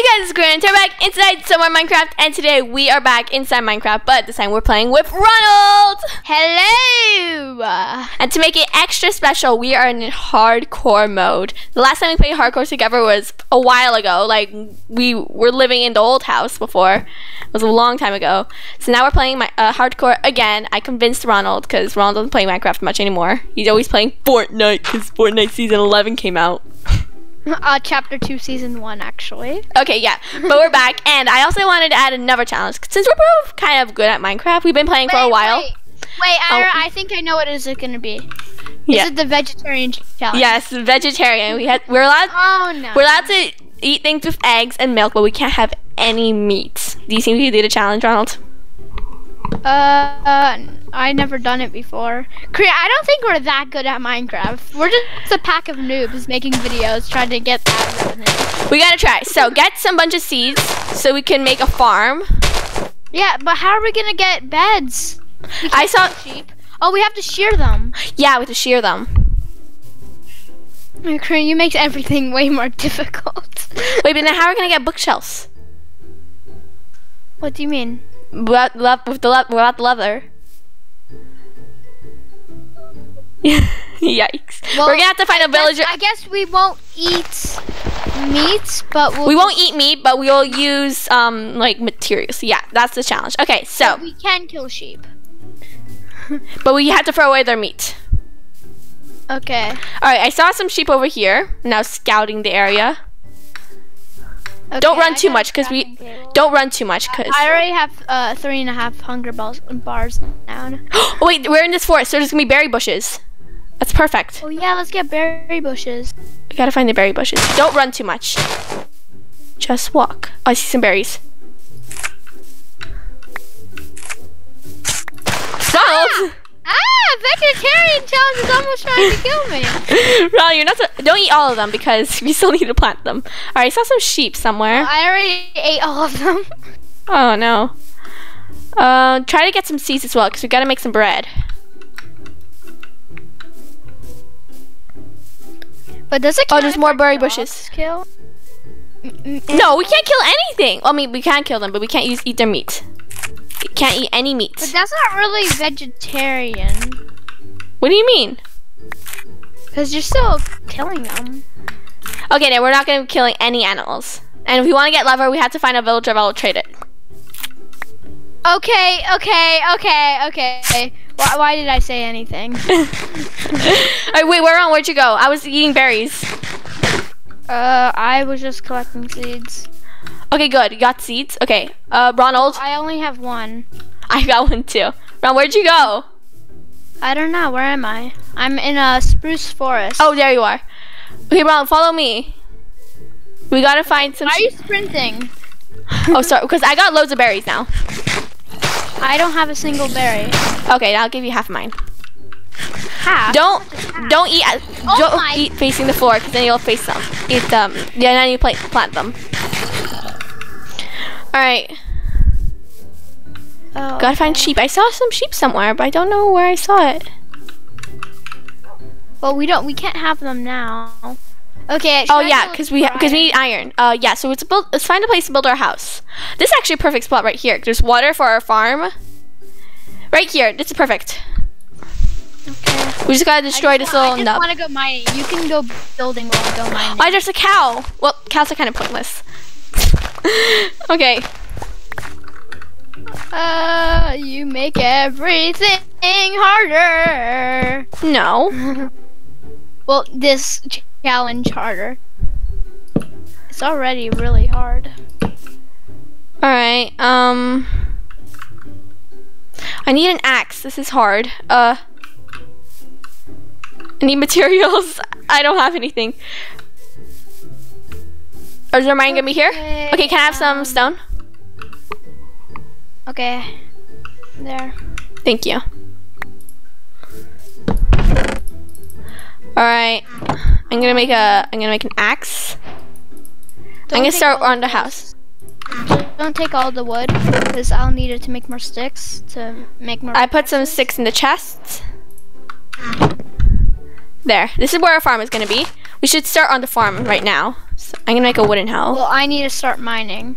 Hey guys, it's Grant. We're back inside somewhere Minecraft, and today we are back inside Minecraft, but this time we're playing with Ronald. Hello. And to make it extra special, we are in hardcore mode. The last time we played hardcore together was a while ago. Like we were living in the old house before. It was a long time ago. So now we're playing my uh, hardcore again. I convinced Ronald because Ronald doesn't play Minecraft much anymore. He's always playing Fortnite because Fortnite season 11 came out. Uh, chapter two, season one, actually. Okay, yeah, but we're back, and I also wanted to add another challenge since we're both kind of good at Minecraft. We've been playing for a while. Wait, wait Ira, Oh. I think I know what is it gonna be. Yeah. Is it the vegetarian challenge? Yes, vegetarian. We had we're allowed Oh no. we're allowed to eat things with eggs and milk, but we can't have any meat. Do you think we could do the challenge, Ronald? Uh, uh, I never done it before. Karina, I don't think we're that good at Minecraft. We're just a pack of noobs making videos trying to get that revenue. We gotta try. So get some bunch of seeds so we can make a farm. Yeah, but how are we gonna get beds? I saw. sheep. Oh, we have to shear them. Yeah, we have to shear them. Karina, you makes everything way more difficult. Wait, but then how are we gonna get bookshelves? What do you mean? Without, with the le- without the leather. Yikes. Well, We're gonna have to find a villager. I guess we won't eat meat, but we'll We won't eat meat, but we will use um like materials. Yeah, that's the challenge. Okay, so We can kill sheep. but we have to throw away their meat. Okay. All right, I saw some sheep over here. Now scouting the area. Don't run I too much, cause we- table. Don't run too much, cause. I already have uh, three and a half hunger balls, bars down. oh, wait, we're in this forest, so there's gonna be berry bushes. That's perfect. Oh yeah, let's get berry bushes. We gotta find the berry bushes. Don't run too much. Just walk. Oh, I see some berries. Ronald! Ah, vegetarian challenge is almost trying to kill me. Ronald, you're not. So, don't eat all of them because we still need to plant them. All right, I saw some sheep somewhere. I already ate all of them. Oh no. Uh, try to get some seeds as well because we gotta make some bread. But does it? Oh, there's more berry bushes. Kill. No, we can't kill anything. Well, I mean, we can kill them, but we can't use eat their meat. Can't eat any meats. But that's not really vegetarian, What do you mean? because you're still killing them. Okay, then we're not gonna be killing any animals. And if we want to get leather, we have to find a villager that will trade it. Okay, okay, okay, okay. Why, why did I say anything? Wait, where on? Where'd you go? I was eating berries. Uh, I was just collecting seeds. Okay, good. You got seeds. Okay, uh, Ronald, I only have one. I got one too. Ron, where'd you go? I don't know. Where am I? I'm in a spruce forest. Oh, there you are. Okay, Ron, follow me. We gotta find some. Why are you sprinting? oh, sorry, because I got loads of berries now. I don't have a single berry. Okay, I'll give you half of mine. Half. Don't don't eat Oh don't eat facing the floor because then you'll face them. Eat them. Yeah, then you plant plant them. All right, Oh, gotta find sheep. I saw some sheep somewhere, but I don't know where I saw it. Well, we don't. We can't have them now. Okay. Oh I yeah, because we because we need iron. Uh, yeah. So let's build. Let's find a place to build our house. This is actually a perfect spot right here. There's water for our farm. Right here. This is perfect. Okay. We just gotta destroy this just, wa- little I just nub. want to go mining. You can go building while I go mining. Oh, there's a cow. Well, cows are kind of pointless. okay. Uh, you make everything harder. No. Well, this challenge harder. It's already really hard. All right. Um. I need an axe. This is hard. Uh. I need materials. I don't have anything. Is there mine gonna be here? Okay, Okay, can I have some um, stone? Okay. There. Thank you. All right. I'm gonna make a. I'm gonna make an axe. I'm gonna start on the house. Don't take all the wood, because I'll need it to make more sticks to make more. I put some sticks in the chest. There. This is where our farm is gonna be. We should start on the farm right now. I'm gonna make a wooden house. Well, I need to start mining.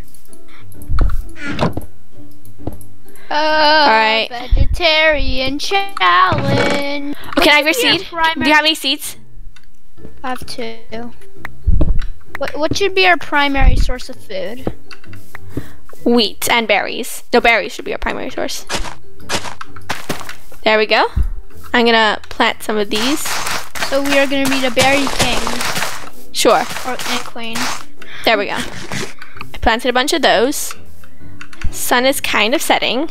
Uh, Alright. Vegetarian challenge. Oh, can I have your seed? primary- Do you have any seeds? I have two. What, what should be our primary source of food? Wheat and berries. No, berries should be our primary source. There we go. I'm gonna plant some of these. So we are gonna be the berry king Sure. or and queen. There we go. I planted a bunch of those. Sun is kind of setting.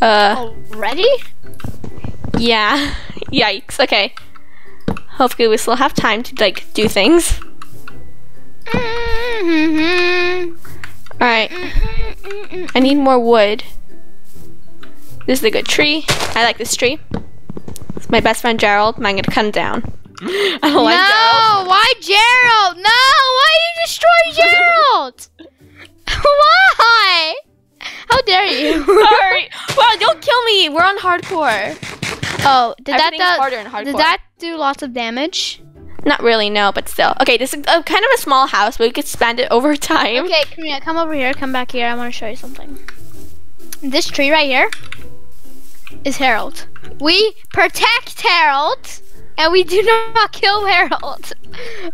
Uh, Already? yeah. Yikes. Okay. Hopefully we still have time to like do things. All right. I need more wood. This is a good tree. I like this tree. It's my best friend Gerald. I'm gonna cut him down. I don't like Gerald. No, why Gerald? No, why you destroy Gerald? why? How dare you? Sorry. Wow, don't kill me. We're on hardcore. Oh, did that do, harder in hardcore. did that do lots of damage? Not really, no, but still. Okay, this is a, kind of a small house, but we could expand it over time. Okay, Karina, come over here. Come back here. I want to show you something. This tree right here is Harold. We protect Harold, and we do not kill Harold.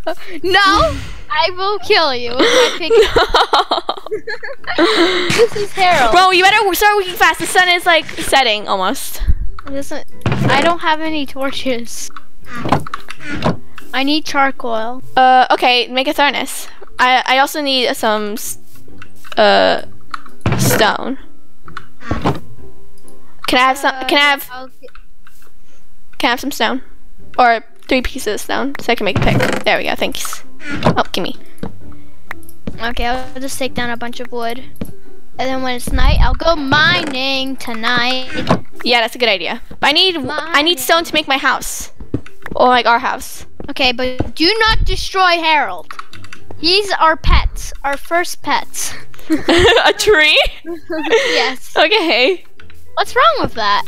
no, I will kill you. pick- this is Harold. Bro, you better start working fast. The sun is like setting almost. Listen, I don't have any torches. I need charcoal. Uh, okay, make a furnace. I I also need some uh stone. Can I have some? Can I have? Can I have some stone? Or three pieces down so I can make a pick. There we go. Thanks. Oh, gimme. Okay, I'll just take down a bunch of wood. And then when it's night, I'll go mining tonight. Yeah, that's a good idea. But I need I need stone to make my house, or like our house. Okay, but do not destroy Harold. He's our pets, our first pets. a tree? yes. Okay. What's wrong with that?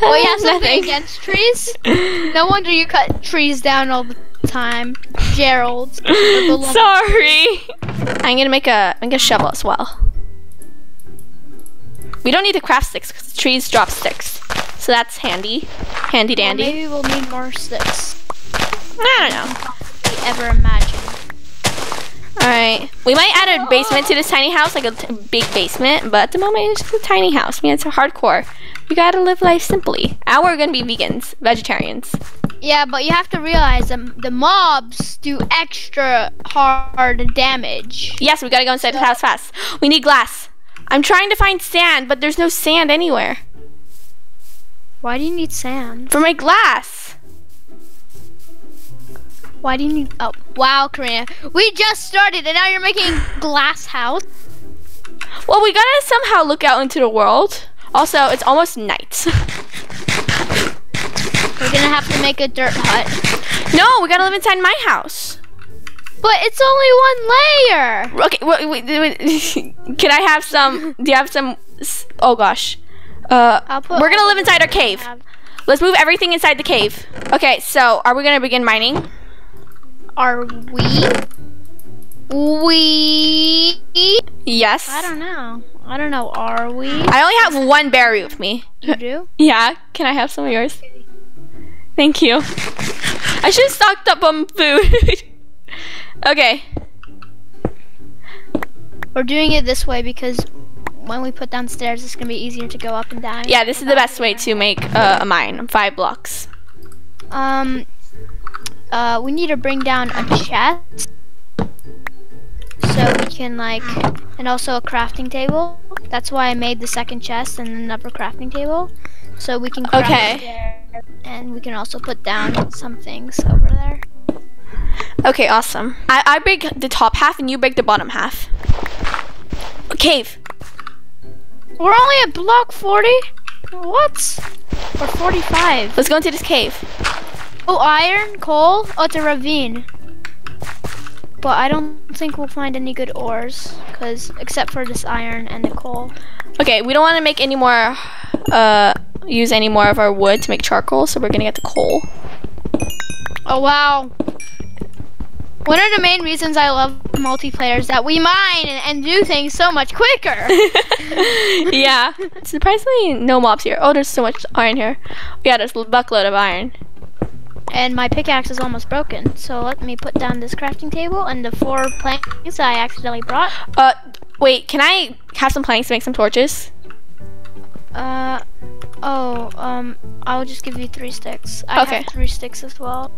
Oh, you have Nothing. against trees? No wonder you cut trees down all the time, Gerald. Sorry. I'm gonna make a make a shovel as well. We don't need the craft sticks because the trees drop sticks, so that's handy, handy Well, dandy. maybe we'll need more sticks. I don't know. Ever imagine. All right, we might add a basement to this tiny house, like a t- big basement, but at the moment it's just a tiny house. I mean, it's hardcore. We gotta live life simply. And we're gonna be vegans, vegetarians. Yeah, but you have to realize the, the mobs do extra hard damage. Yes, we gotta go inside the house fast. We need glass. I'm trying to find sand, but there's no sand anywhere Why do you need sand? for my glass. Why do you need? Oh, wow, Karina. We just started, and now you're making glass house. Well, we gotta somehow look out into the world. Also, it's almost night. We're gonna have to make a dirt hut. no, we gotta live inside my house. But it's only one layer. Okay, wait, wait, wait. can I have some? Do you have some? Oh gosh. Uh, I'll put we're gonna live inside our cave. Let's move everything inside the cave. Okay, so are we gonna begin mining? Are we? We? Yes. I don't know. I don't know. Are we? I only have one berry with me. You do? Yeah. Can I have some of yours? Thank you. I should have stocked up on food. okay. We're doing it this way because when we put down stairs, it's gonna be easier to go up and down. Yeah, this is the best way to make uh, a mine. Five blocks. Um. Uh, we need to bring down a chest so we can like, and also a crafting table. That's why I made the second chest and another crafting table, so we can. Craft Okay. there, And we can also put down some things over there. Okay, awesome. I, I break the top half and you break the bottom half. Cave. We're only at block 40? What? Or 45. Let's go into this cave. Oh, iron, coal. Oh, it's a ravine. But I don't think we'll find any good ores, cause except for this iron and the coal. Okay, we don't want to make any more, uh, use any more of our wood to make charcoal, so we're gonna get the coal. Oh wow! One of the main reasons I love multiplayer is that we mine and, and do things so much quicker. yeah. Surprisingly, no mobs here. Oh, there's so much iron here. Yeah, there's a buckload of iron. And my pickaxe is almost broken. So let me put down this crafting table and the four planks that I accidentally brought. Uh, wait, can I have some planks to make some torches? Uh, oh, um, I'll just give you three sticks. I Okay. have three sticks as well.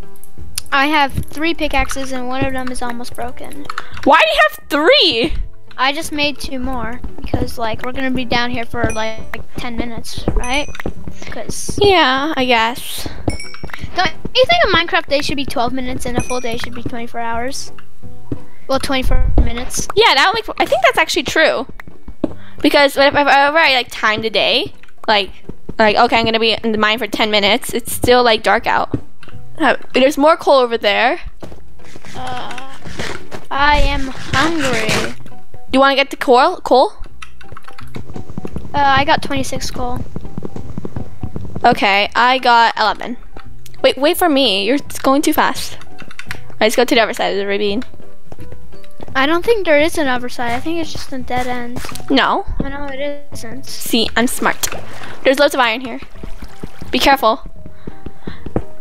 I have three pickaxes and one of them is almost broken. Why do you have three? I just made two more because like we're gonna be down here for like, like 10 minutes, right? Because Yeah, I guess. don't you think a Minecraft day should be 12 minutes and a full day should be 24 hours? Well, 24 minutes. Yeah, that make. I think that's actually true. Because whenever whenever I like time the day, like like okay, I'm gonna be in the mine for ten minutes. It's still like dark out. Uh, there's more coal over there. Uh, I am hungry. You want to get the coal? Coal? Uh, I got 26 coal. Okay, I got eleven. Wait, wait for me. You're going too fast. Let's go to the other side of the ravine. I don't think there is an other side. I think it's just a dead end. No. I know it isn't. See, I'm smart. There's loads of iron here. Be careful.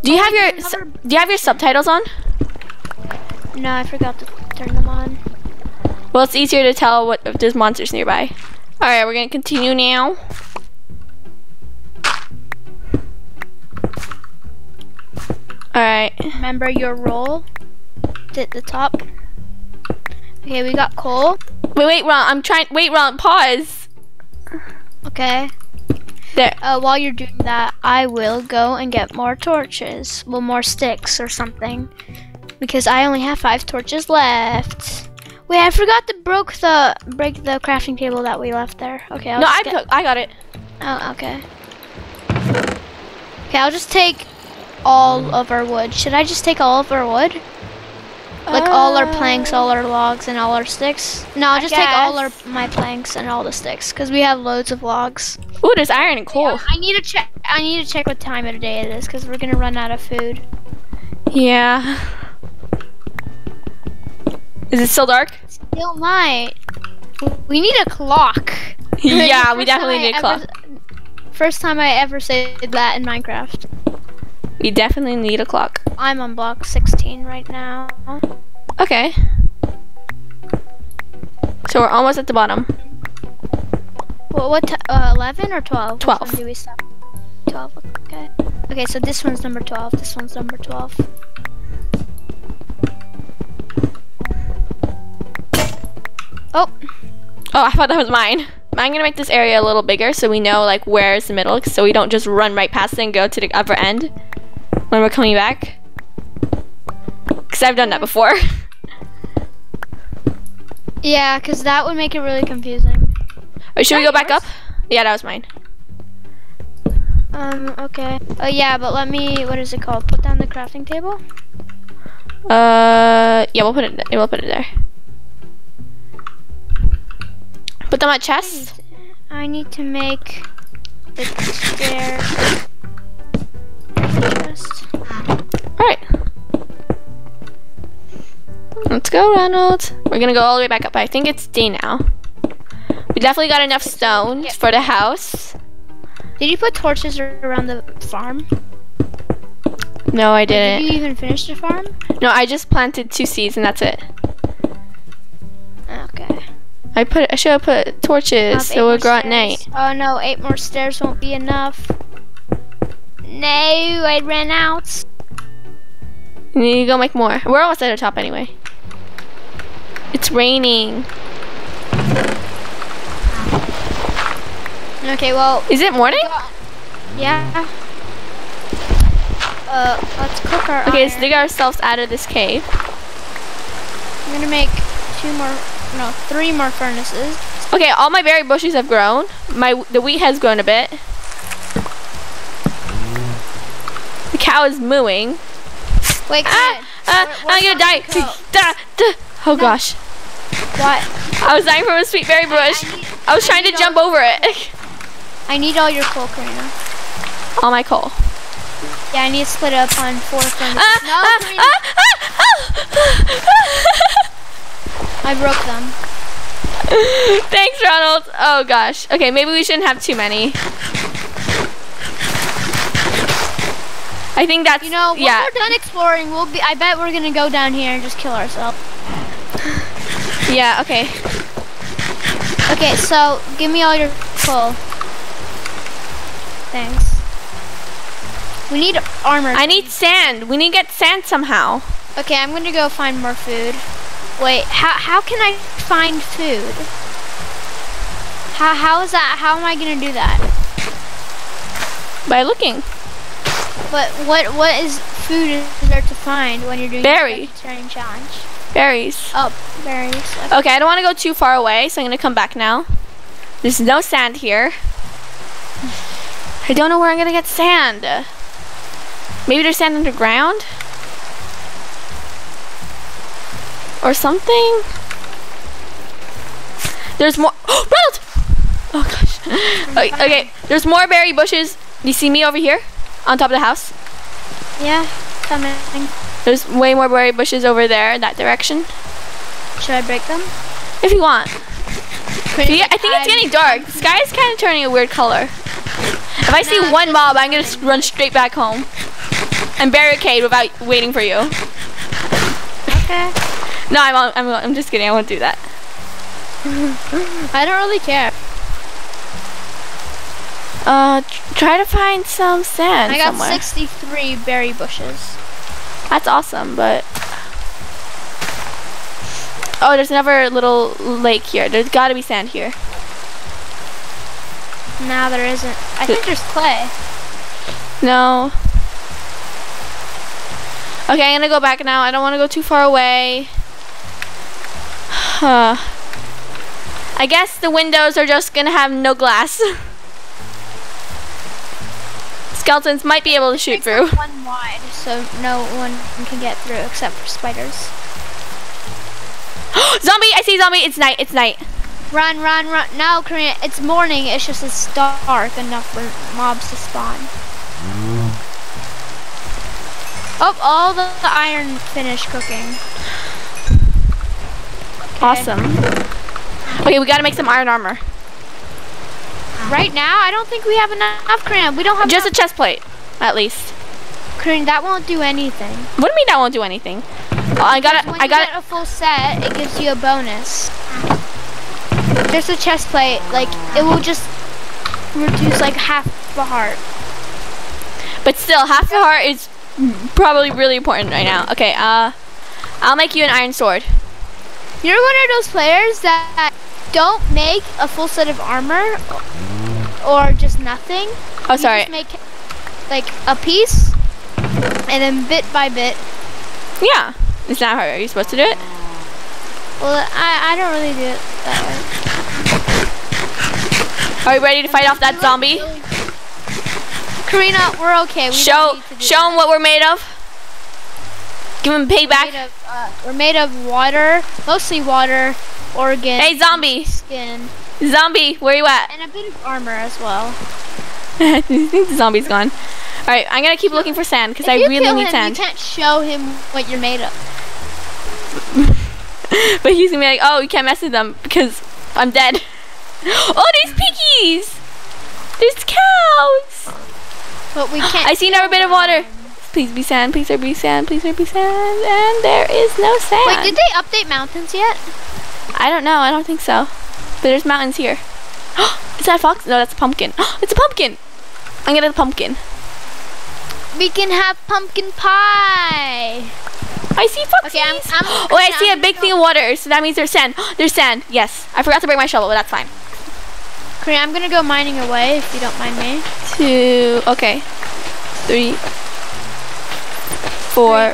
Do you have your there's su- another- Do you have your subtitles on? No, I forgot to turn them on. Well, it's easier to tell what if there's monsters nearby. All right, we're gonna continue now. All right. Remember your roll at the top. Okay, we got coal. Wait, wait, Ron. I'm trying. Wait, Ron. Pause. Okay. There. Uh, while you're doing that, I will go and get more torches. Well, more sticks or something. Because I only have five torches left. Wait, I forgot to broke the break the crafting table that we left there. Okay, I'll no, I took. I got it. Oh, okay. Okay, I'll just take all of our wood. Should I just take all of our wood? Like all our planks, all our logs, and all our sticks? No, I'll just take all our my planks and all the sticks because we have loads of logs. Ooh, there's iron and coal. I need to check. I need to check what time of the day it is because we're gonna run out of food. Yeah. Is it still dark? Still night. We need a clock. yeah, we definitely need a clock. First time I ever said that in Minecraft. We definitely need a clock. I'm on block 16 right now. Okay. So we're almost at the bottom. Well, what? T- uh, 11 or 12? Which 12. one do we stop? 12. Okay. Okay, so this one's number 12. This one's number 12. Oh, Oh, I thought that was mine. I'm gonna make this area a little bigger so we know like where's the middle, so we don't just run right past it and go to the upper end when we're coming back. Cause I've done that before. yeah, because that would make it really confusing. or should we go back up? Yeah, that was mine. Um, okay. Oh, yeah, but let me, what is it called? Put down the crafting table? Uh, yeah, we'll put it. We'll put it there. Put them at chest. I need to make the stair. Chest. All right. Let's go, Ronald. We're gonna go all the way back up. I think it's day now. We definitely got enough stones for the house. Did you put torches around the farm? No, I didn't. didn't. you even finish the farm? No, I just planted two seeds and that's it. I put. I should have put torches so it would grow at night. Oh no, eight more stairs won't be enough. No, I ran out. You need to go make more. We're almost at the top anyway. It's raining. Okay, well, Is it morning? yeah. Uh, let's cook our Okay, let's iron. dig ourselves out of this cave. I'm gonna make two more, no, three more furnaces. Okay, all my berry bushes have grown. My the wheat has grown a bit. The cow is mooing. Wait, Ah, good. ah, I'm gonna die. Da, da. Oh gosh, What? I was dying from a sweet berry bush. I need- I was I trying to jump over it. I need all your coal, Karina. All my coal. Yeah, I need to split it up on four furnaces. Ah, no, ah, Karina. ah, ah, I broke them. Thanks, Ronald. Oh gosh. Okay, maybe we shouldn't have too many. I think that's You know, when yeah. we're done exploring, we'll be. I bet we're gonna go down here and just kill ourselves. Yeah. Okay. Okay, so give me all your coal. Thanks. We need armor. I need sand. We need to get sand somehow. okay, I'm gonna go find more food. Wait, how how can I find food? How how is that? How am I gonna do that? By looking. But what what is food is there to find when you're doing Berry. the vegetarian challenge? Berries. Oh, berries. Okay. Okay, I don't want to go too far away, so I'm gonna come back now. There's no sand here. I don't know where I'm gonna get sand. Maybe there's sand underground? Or something? There's more. Oh, Ronald! Oh gosh. Okay, okay, there's more berry bushes. You see me over here? On top of the house? Yeah, coming. There's way more berry bushes over there in that direction. Should I break them? If you want. Yeah, I think it's getting dark. The sky is kind of turning a weird color. If I see one mob, I'm gonna run straight back home and barricade without waiting for you. Okay. No, I'm I'm I'm just kidding. I won't do that. I don't really care. Uh, tr- try to find some sand I got somewhere. 63 berry bushes. That's awesome, but oh, there's another little lake here. There's got to be sand here. No, there isn't. I think there's clay. No. Okay, I'm gonna go back now. I don't want to go too far away. Huh. I guess the windows are just gonna have no glass. Skeletons might be able to shoot through. one wide, so no one can get through except for spiders. zombie! I see zombie. It's night. It's night. Run, run, run! No, Karina. It's morning. It's just it's dark enough for mobs to spawn. Mm. Oh, all the, the iron finished cooking. Awesome. Okay, we gotta make some iron armor. Right now, I don't think we have enough, Karina. We don't have Just a chest plate, at least. Karina, that won't do anything. What do you mean that won't do anything? Oh, I got I you got get a full set, it gives you a bonus. Just a chest plate, like it will just reduce like half the heart. But still, half the heart is probably really important right now. Okay, uh, I'll make you an iron sword. You're one of those players that don't make a full set of armor or just nothing. Oh, You sorry. just make like a piece, and then bit by bit. Yeah. Is that how are you supposed to do it? Well, I I don't really do it that way. Are you ready to fight off that zombie? Karina, we're okay. We Show, don't need to do show him what we're made of. Give him Made payback. of, uh, we're made of water, mostly water, organ, Hey, zombie, skin, zombie, where you at? and a bit of armor as well. I think the zombie's gone. All right, I'm gonna keep looking for sand because I really kill need him, sand. You can't show him what you're made of. but he's gonna be like, oh, you can't mess with them because I'm dead. oh, there's piggies. There's cows. But we can't. I see another bit of water. Please be sand. Please there be sand. Please there be sand. And there is no sand. Wait, did they update mountains yet? I don't know. I don't think so. But there's mountains here. is that a fox? No, that's a pumpkin. it's a pumpkin. I'm gonna get a pumpkin. We can have pumpkin pie. I see foxes. Okay, I'm- I'm- oh, I see a big thing of water. So that means there's sand. there's sand. Yes. I forgot to bring my shovel, but that's fine. Karina, I'm gonna go mining away if you don't mind me. Two. Okay. Three. Four.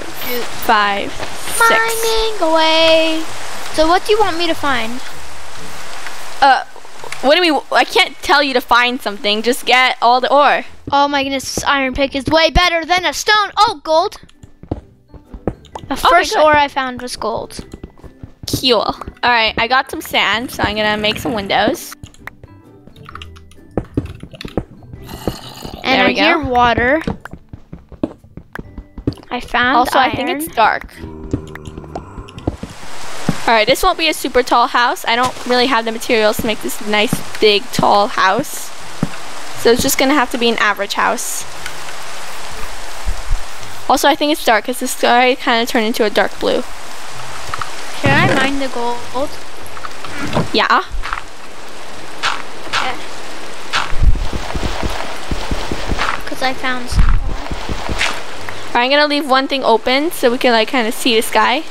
Five. Mining away. So what do you want me to find? Uh, what do we? I can't tell you to find something. Just get all the ore. Oh my goodness, this iron pick is way better than a stone. Oh, gold. The first good. ore I found was gold. Cool. All right, I got some sand, so I'm gonna make some windows. And There I hear water. I found Also, iron. I think it's dark. Alright, this won't be a super tall house. I don't really have the materials to make this nice, big, tall house. So it's just gonna have to be an average house. Also, I think it's dark because the sky kind of turned into a dark blue. Can I mine the gold? Yeah. Okay. Because I found some. I'm gonna leave one thing open so we can like kind of see the sky.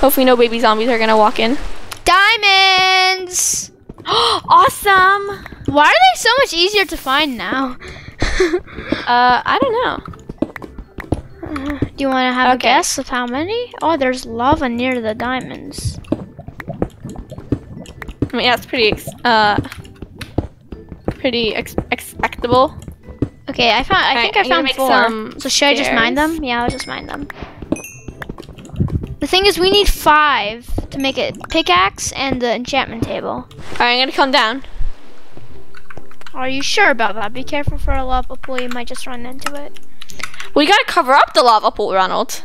Hopefully no baby zombies are gonna walk in. Diamonds! awesome! Why are they so much easier to find now? Uh, I don't know. Do you want to have Okay. a guess of how many? Oh, there's lava near the diamonds. I mean, that's pretty, ex- uh, pretty ex- expectable. Okay, I found. I Alright, think I I'm found four. some So should I just mine them? Yeah, I'll just mine them. The thing is, we need five to make it pickaxe and the enchantment table. Alright, I'm gonna come down. Are you sure about that? Be careful for a lava pool. You might just run into it. We gotta cover up the lava pool, Ronald.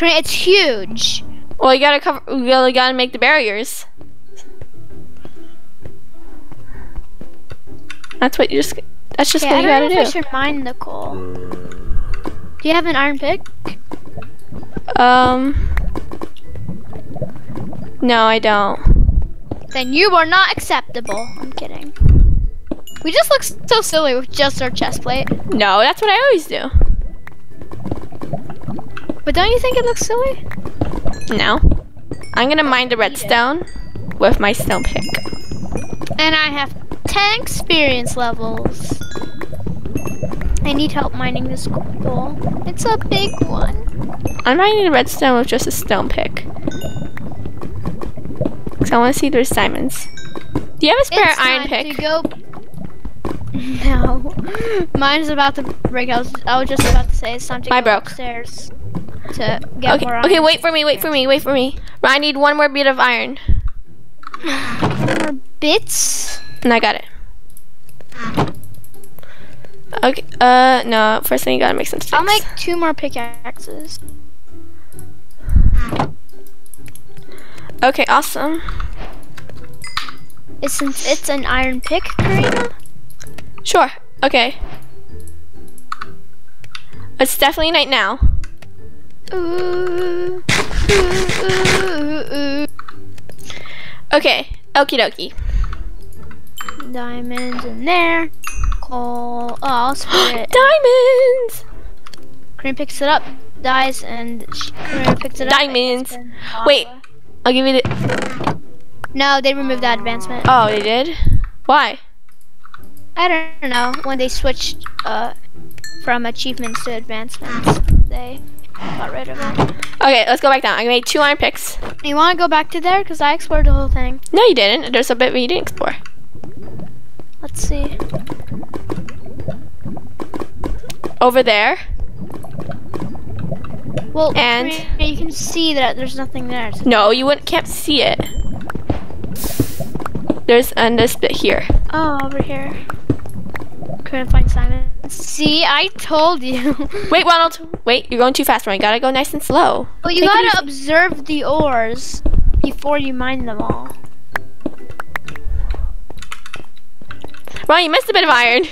It's huge. Well, you gotta cover. Gotta, gotta make the barriers. That's what you just. That's just what I you don't know gotta I do. should mine the coal. Do you have an iron pick? Um. No, I don't. Then you are not acceptable. I'm kidding. We just look so silly with just our chest plate. No, that's what I always do. But don't you think it looks silly? No. I'm gonna mine the redstone with my stone pick. And I have 10 experience levels. I need help mining this coal. It's a big one. I'm mining redstone with just a stone pick. Cause I want to see there's diamonds. Do you have a spare it's iron pick? To go. No, mine's about to break. I was, I was just about to say it's time to Mine go broke. upstairs to get Okay, more okay, iron. wait for me, wait for me, wait for me. I need one more bit of iron. More bits. And I got it. Okay, uh, no, first thing you gotta make some sticks. I'll make two more pickaxes. Okay, awesome. It's since it's an iron pick, Karina. Sure, okay. It's definitely night now. Ooh, ooh, ooh, ooh. Okay, okie dokie. Diamonds in there. Coal. Oh, I'll split it. Diamonds! Karina picks it up, dies, and Karina picks it up. Diamonds. Wait. I'll give you the. No, they removed that advancement. Oh, they did? Why? I don't know. When they switched uh, from achievements to advancements, they got rid of it. Okay, let's go back down. I made two iron picks. You want to go back to there? Because I explored the whole thing. No, you didn't. There's a bit where you didn't explore. Let's see. Over there. Well, And- you can see that there's nothing there. so- No, you wouldn't, can't see it. There's and this bit here. Oh, over here. Couldn't find Simon. See, I told you. Wait, Ronald. Wait, you're going too fast, Ronald. You gotta go nice and slow. well, you Take gotta observe the ores before you mine them all. Ron, you missed a bit of iron.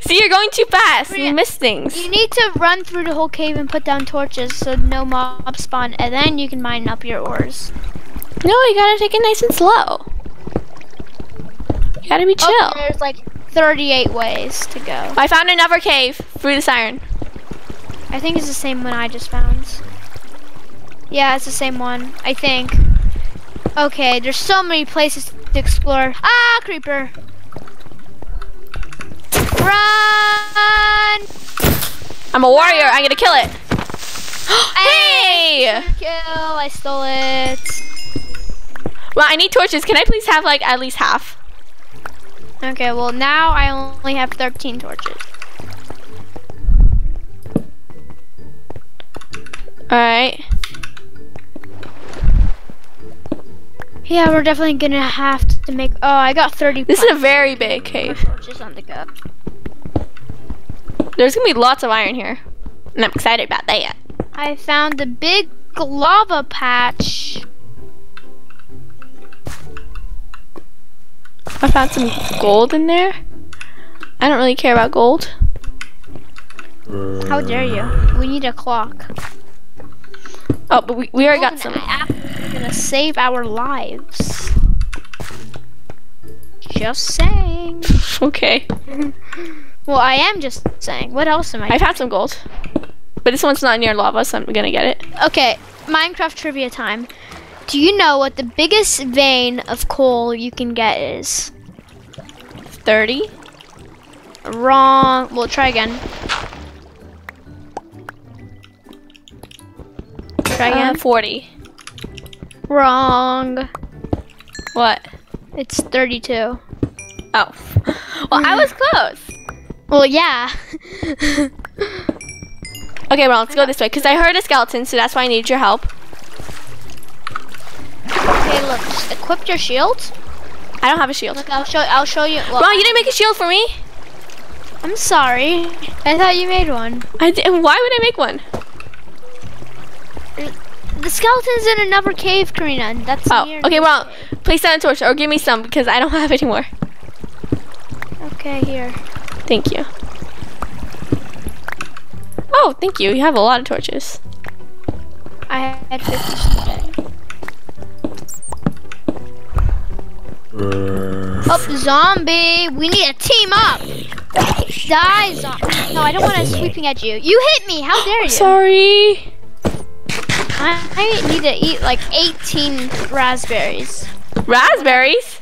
See, you're going too fast. You miss things. You need to run through the whole cave and put down torches so no mobs spawn, and then you can mine up your ores. No, you gotta take it nice and slow. You gotta be chill. Oh, there's like 38 ways to go. I found another cave through this iron. I think it's the same one I just found. Yeah, it's the same one. I think. Okay, there's so many places to explore. Ah, creeper! Run! I'm a warrior. I'm gonna kill it. hey! Kill! I stole it. Well, I need torches. Can I please have like at least half? Okay, well now I only have 13 torches. All right. Yeah, we're definitely gonna have to make. Oh, I got 30. This is a very big cave. torches on the. There's gonna be lots of iron here, and I'm excited about that. I found the big lava patch. I found some gold in there. I don't really care about gold. How dare you? We need a clock. Oh, but we, we already got some. We're gonna save our lives. Just saying. Okay. Well, I am just saying. What else am I? I've had some gold. But this one's not near lava, so I'm gonna get it. Okay, Minecraft trivia time. Do you know what the biggest vein of coal you can get is? 30? Wrong. Well, try again. Try Uh, again. 40. Wrong. What? It's 32. Oh. Well, I was close. Well, yeah. Okay, well, let's go this way, because I heard a skeleton, so that's why I need your help. okay, look. Just equip your shield. I don't have a shield. Look, I'll show. I'll show you. Well, Ron, you didn't make a shield for me? I'm sorry. I thought you made one. I did, why would I make one? Er, the skeleton's in another cave, Karina. and That's Oh, near. okay, well, place down a torch, or give me some, because I don't have any more. Okay, here. Thank you. Oh, thank you. You have a lot of torches. I had 50 today. Oh, zombie! We need to team up. Die, zombie! No, I don't want to sweeping at you. You hit me! How dare you? Sorry. I, I need to eat like 18 raspberries, Raspberries?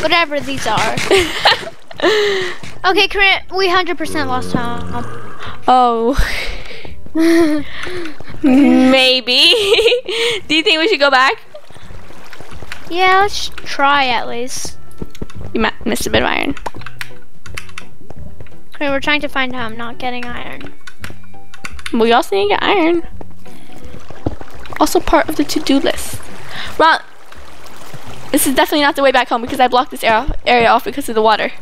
whatever these are. Okay, we 100% lost home. Oh, maybe. Do you think we should go back? yeah, let's try at least. You missed a bit of iron. Karina, we're trying to find how I'm not getting iron. We also need to get iron. Also part of the to-do list. Well, this is definitely not the way back home because I blocked this area off because of the water.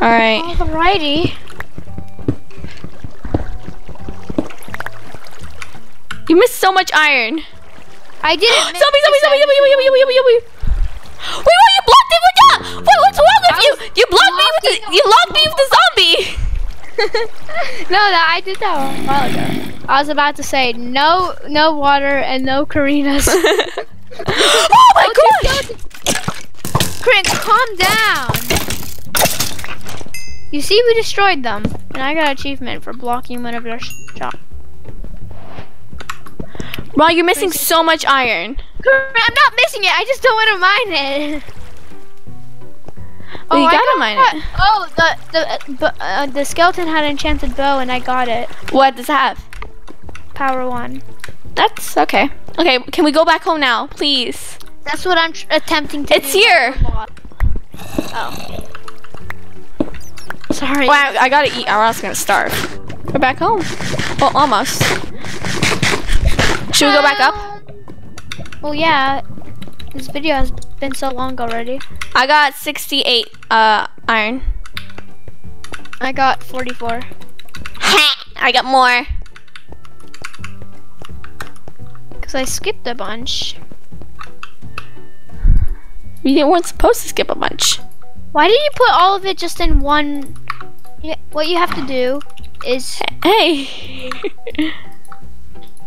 Alright. Alrighty. You missed so much iron. I didn't. zombie, miss zombie, zombie, zombie, zombie, zombie, zombie, zombie. Wait, wait, you blocked it with that? What, what's wrong with you? You blocked me with the, you locked me with the zombie. no, that I did that a while ago. I was about to say no, no water and no Karinas. oh my gosh! Karina, calm down. You see, we destroyed them, and I got achievement for blocking one of their shots. Ron, you're missing so much iron. I'm not missing it. I just don't want to mine it. Oh, you I gotta got mine that- it. Oh, the the uh, the skeleton had an enchanted bow, and I got it. What does it have? Power one. That's okay. Okay, can we go back home now, please? That's what I'm tr- attempting to It's do. here. Oh. Sorry. Oh, I, I gotta eat or else I'm gonna starve. We're back home. Well, almost. Should we go back up? Well, yeah. This video has been so long already. I got 68 uh iron. I got 44. I got more. Because I skipped a bunch. We didn't, weren't supposed to skip a bunch. Why did you put all of it just in one? Yeah, what you have to do is Hey.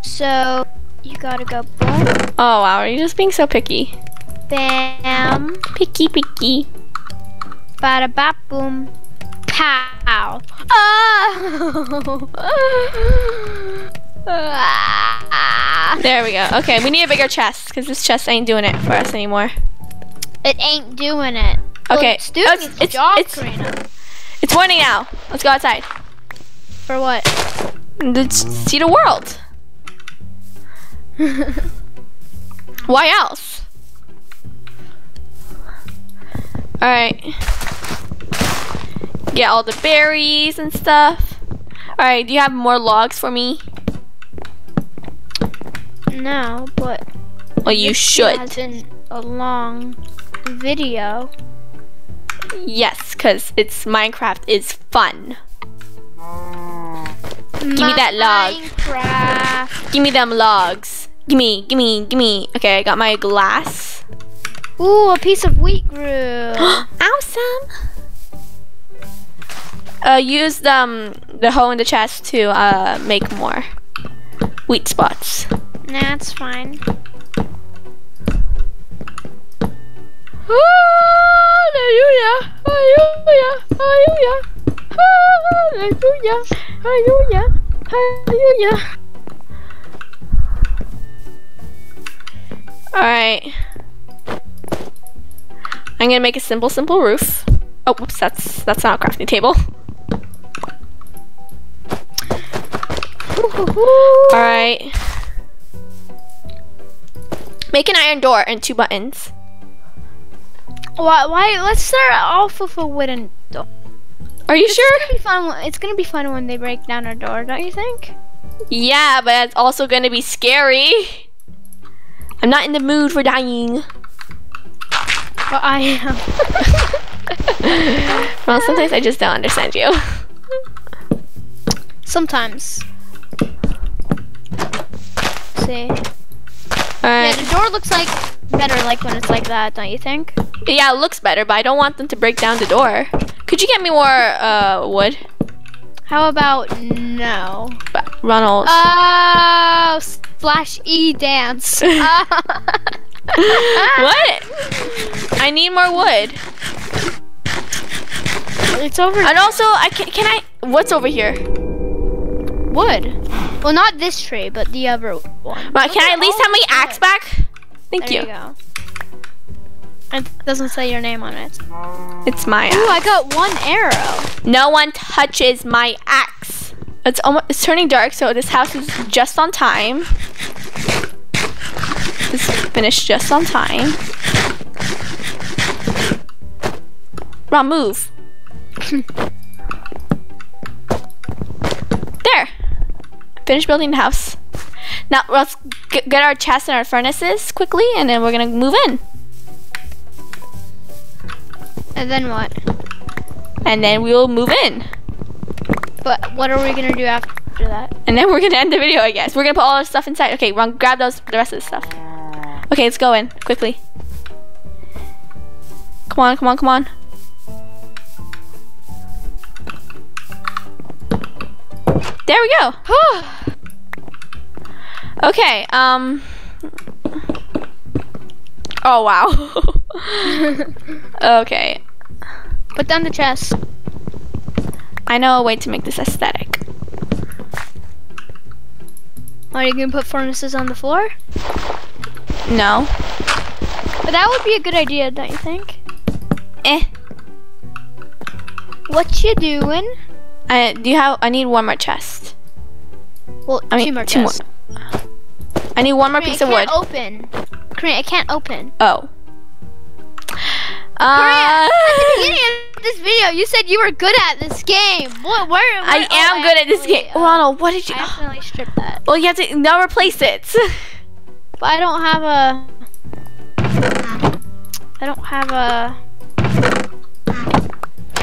so you gotta go boom, oh wow, are you just being so picky? bam, Picky, picky. bada bap boom, pow. Oh! Ah. There we go. Okay, we need a bigger chest because this chest ain't doing it for us anymore. It ain't doing it. Well, Okay, it's doing it's- its, it's- job, it's- Karina. It's morning now. Let's go outside. For what? Let's see the world. Why else? All right. Get all the berries and stuff. All right. Do you have more logs for me? no, but Well, you should. Has been a long video. Yes, because it's Minecraft is fun. Give me that log. Minecraft. Give me them logs. Gimme, gimme, gimme. Okay, I got my glass. Ooh, a piece of wheat grew. awesome. Uh, use the, um, the hole in the chest to uh, make more wheat spots. nah, it's fine. Hallelujah, hallelujah, hallelujah, hallelujah, hallelujah, hallelujah. All right. I'm gonna make a simple, simple roof. Oh, whoops, that's that's not a crafting table. All right. Make an iron door and two buttons. Why? Why? Let's start off with a wooden door. Are you It's sure? gonna be fun. It's gonna be fun when they break down our door, don't you think? Yeah, but it's also gonna be scary. I'm not in the mood for dying. Well, I am. Well, sometimes I just don't understand you. Sometimes. See. All right. Yeah, the door looks like better like when it's like that, don't you think? Yeah, it looks better, but I don't want them to break down the door. Could you get me more uh, wood, How about no? Ba- Ronald? Oh, splash E dance. what? I need more wood. It's over. And also, I can. Can I? What's over here? wood. Well, not this tree, but the other one. Well, can I at least have my axe back? Thank There you. you go. It doesn't say your name on it. It's my Ooh. I got one arrow. No one touches my axe. It's almost. It's turning dark, so this house is just on time. It's finished just on time. Ron, move. there. Finish building the house. Now let's get, our chests and our furnaces quickly, and then we're gonna move in. And then what? And then we'll move in. But what are we gonna do after that? And then we're gonna end the video, I guess. We're gonna put all our stuff inside. Okay, Ron, grab those, the rest of the stuff. Okay, let's go in quickly. Come on, come on, come on. There we go. Okay, um. Oh, wow. okay, Put down the chest. I know a way to make this aesthetic. Are you gonna put furnaces on the floor? No. But that would be a good idea, don't you think? Eh. What you doing? I, do you have? I need one more chest. Well, I mean, two more two more. I need one more Karina, piece of wood. can't open. Karina, I can't open. Oh. Karina, Uh, at the beginning of this video, you said you were good at this game. What? Where? where I oh, am good at this game. uh, Ronald, what did you? I accidentally stripped that. Well, you have to now replace it. But I don't have a. I don't have a.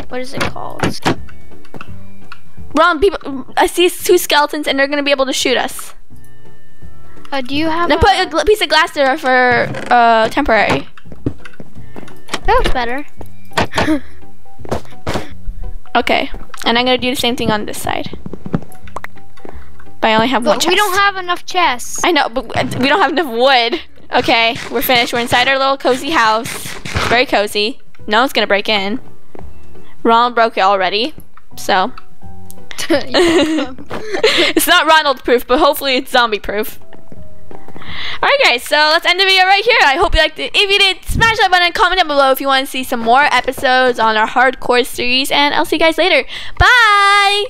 What is it called? Ron, people, I see two skeletons and they're gonna be able to shoot us. Uh, do you have? Put a piece of glass there for uh temporary. That looks better. Okay, and I'm gonna do the same thing on this side. But I only have one But we don't have enough chests. I know, but we don't have enough wood. Okay, we're finished. We're inside our little cozy house. Very cozy. No one's gonna break in. Ronald broke it already, so it's not Ronald proof, but hopefully it's zombie proof. Alright guys, so let's end the video right here. I hope you liked it. If you did, smash that button and comment down below if you want to see some more episodes on our hardcore series. And I'll see you guys later. Bye!